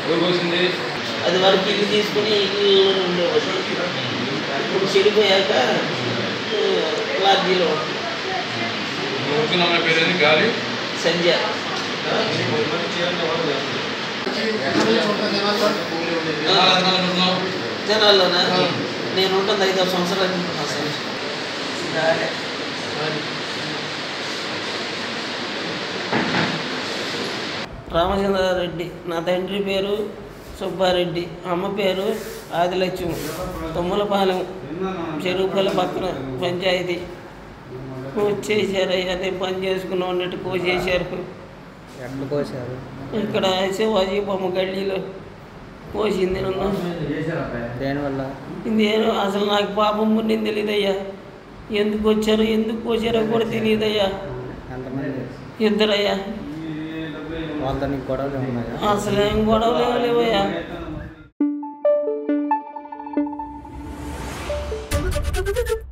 ఎవరు పోసింది అది వరకు ఇల్లు తీసుకుని ఇల్లు ఉండేవాడు ఇప్పుడు చెడిపోయాక లాడ్జీలో వచ్చిన అమ్మాయి పేరు ఏంది గాలి? అనుకుంటున్నావు జనాల్లోనా? నేను ఉంటుంది ఐదు సంవత్సరాలు సార్. రామచంద్రారెడ్డి. నా తండ్రి పేరు సుబ్బారెడ్డి. అమ్మ పేరు ఆదిలక్ష్మి. తుమ్మలపాలెం చెరువుపల్లి పక్కన పంచాయతీ. చేశారు అదే పని చేసుకుని ఉన్నట్టు కోసేశారు. ఎక్కడ కోసారు? ఇక్కడ శివాజీ బొమ్మ గల్లీలో కోసింది నన్ను. దేనివల్ల? నేను అసలు నాకు పాపం పుణ్యం తెలియదయ్యా ఎందుకు వచ్చారో ఎందుకు కోసారో కూడా తెలియదయ్యా ఇద్దరయ్యా. వాళ్ళతో నీకు గొడవలు ఉన్నాయా అసలు ఏం గొడవలు లేవయ్యా Thank you.